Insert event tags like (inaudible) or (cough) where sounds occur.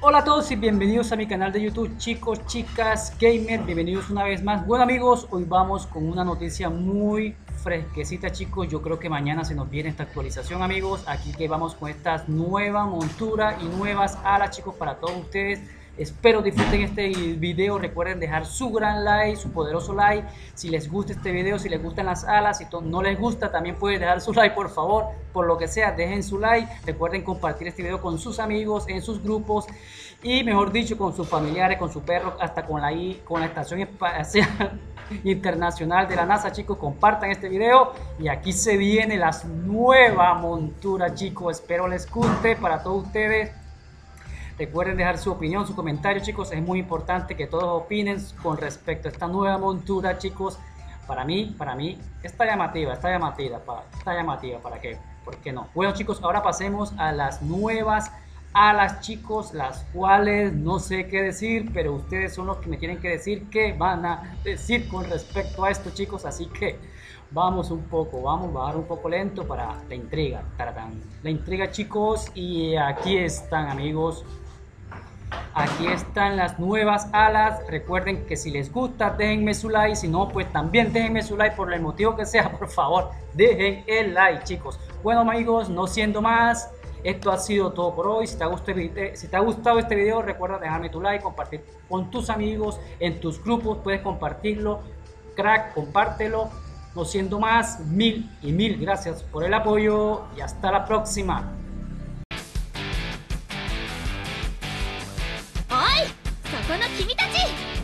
Hola a todos y bienvenidos a mi canal de YouTube, chicos, chicas, gamer, bienvenidos una vez más. Bueno amigos, hoy vamos con una noticia muy fresquecita chicos, yo creo que mañana se nos viene esta actualización amigos, aquí que vamos con esta nueva montura y nuevas alas chicos para todos ustedes Espero disfruten este video, recuerden dejar su gran like, su poderoso like, si les gusta este video, si les gustan las alas, si no les gusta también pueden dejar su like por favor, por lo que sea, dejen su like, recuerden compartir este video con sus amigos, en sus grupos y mejor dicho con sus familiares, con su perro, hasta con la, con la estación espacial (laughs) internacional de la NASA chicos, compartan este video y aquí se viene la nueva montura chicos, espero les guste para todos ustedes. Recuerden dejar su opinión, su comentario, chicos. Es muy importante que todos opinen con respecto a esta nueva montura, chicos. Para mí, para mí, está llamativa, está llamativa, está llamativa, ¿para qué? ¿Por qué no? Bueno, chicos, ahora pasemos a las nuevas alas, chicos, las cuales no sé qué decir, pero ustedes son los que me tienen que decir qué van a decir con respecto a esto, chicos. Así que vamos un poco, vamos a bajar un poco lento para la intriga. La intriga, chicos, y aquí están, amigos Aquí están las nuevas alas. Recuerden que si les gusta, déjenme su like. Si no, pues también déjenme su like por el motivo que sea. (laughs) Por favor, dejen el like, chicos. Bueno, amigos, no siendo más, esto ha sido todo por hoy. Si te, ha si te ha gustado este video, recuerda dejarme tu like, compartir con tus amigos, en tus grupos. Puedes compartirlo. Crack, compártelo. No siendo más, mil y mil gracias por el apoyo y hasta la próxima. この君たち